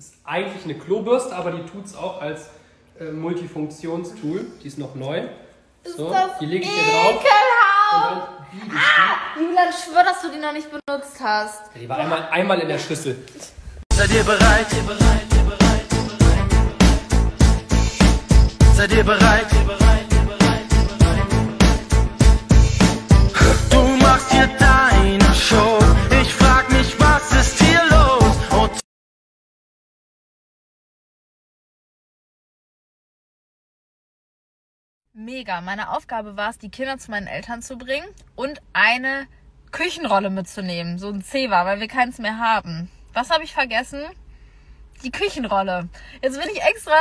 Ist eigentlich eine Klobürste, aber die tut es auch als äh, Multifunktionstool. Die ist noch neu. So, die lege ich hier drauf. Dann biege ich Julian, schwör, dass du die noch nicht benutzt hast. die. Die war einmal, einmal in der Schüssel. Seid ihr bereit? Seid ihr bereit? Du Mega. Meine Aufgabe war es, die Kinder zu meinen Eltern zu bringen und eine Küchenrolle mitzunehmen. So ein Zewa, weil wir keins mehr haben. Was habe ich vergessen? Die Küchenrolle. Jetzt bin ich extra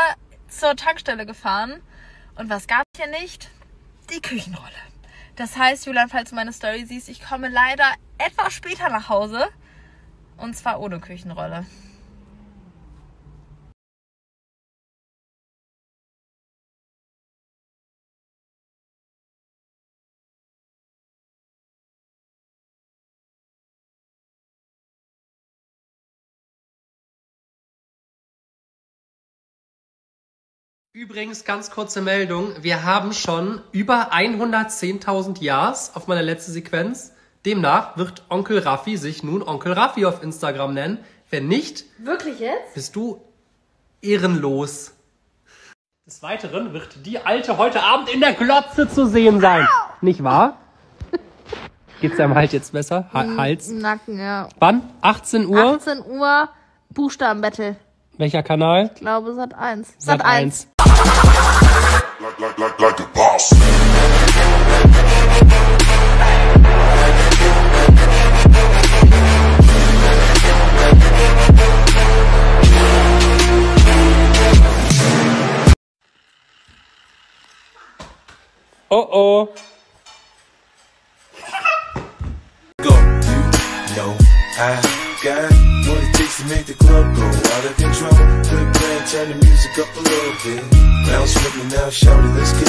zur Tankstelle gefahren. Und was gab es hier nicht? Die Küchenrolle. Das heißt, Julian, falls du meine Story siehst, ich komme leider etwas später nach Hause. Und zwar ohne Küchenrolle. Übrigens, ganz kurze Meldung. Wir haben schon über 110.000 Ja's auf meiner letzten Sequenz. Demnach wird Onkel Raffi sich nun Onkel Raffi auf Instagram nennen. Wenn nicht, Wirklich jetzt? bist du ehrenlos. Des Weiteren wird die Alte heute Abend in der Glotze zu sehen sein. Nicht wahr? Geht's deinem Halt jetzt besser? Ha Hals. Nacken, ja. Wann? 18 Uhr? 18 Uhr, Buchstabenbattle. Welcher Kanal? Ich glaube, Sat 1. Sat 1. Like, like, like, like a boss. Oh oh. go. You know I got what it takes to make the club go out of control. Turn the music up a little bit. Bounce with me now, shout it, let's get.